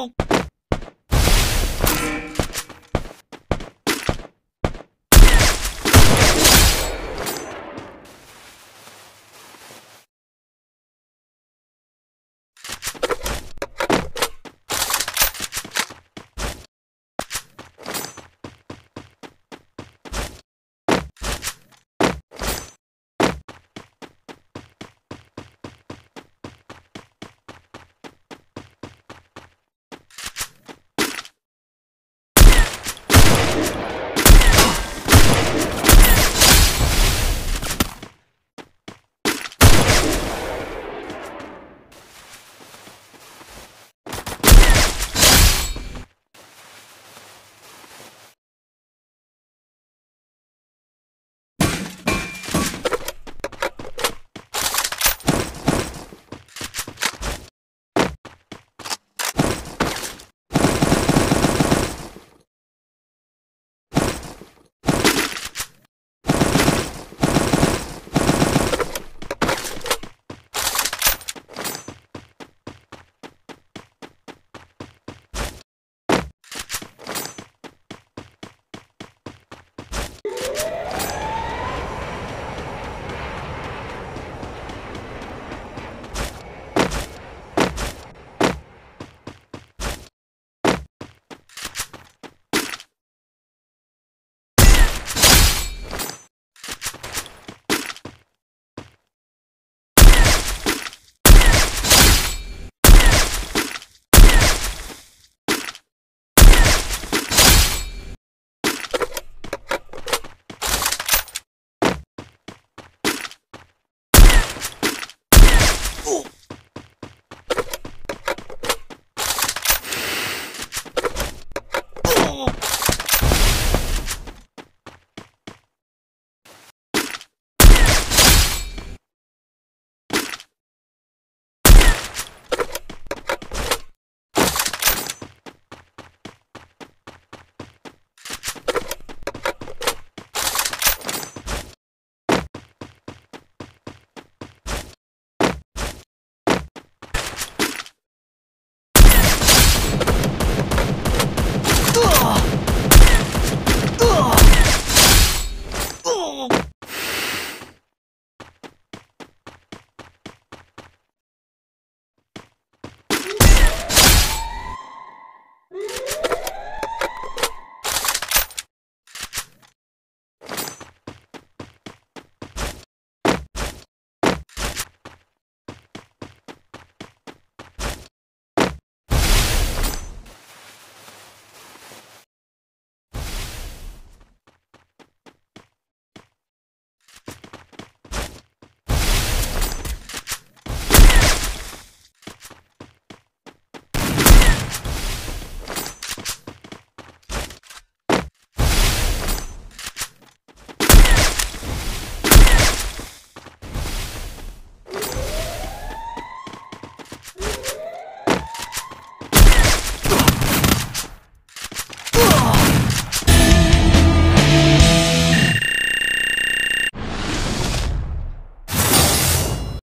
Boom.